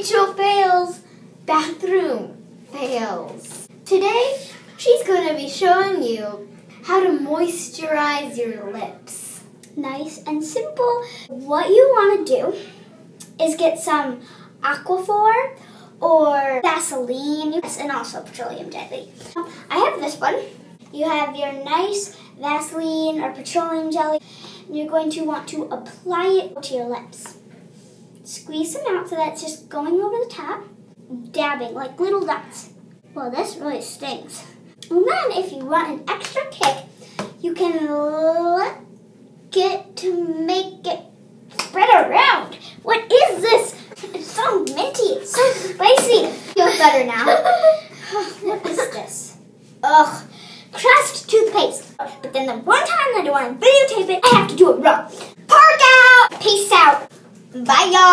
Rachel fails bathroom fails. Today, she's going to be showing you how to moisturize your lips. Nice and simple. What you want to do is get some Aquaphor or Vaseline and also petroleum jelly. I have this one. You have your nice Vaseline or petroleum jelly. And you're going to want to apply it to your lips. Squeeze them out so that's just going over the top, dabbing like little dots. Well, this really stings. And then if you want an extra kick, you can lick it to make it spread around. What is this? It's so minty. It's so spicy. Feels better now. what is this? Ugh. Crest toothpaste. But then the one time that I want to videotape it, I have to do it wrong. Park out. Peace out. Bye, y'all.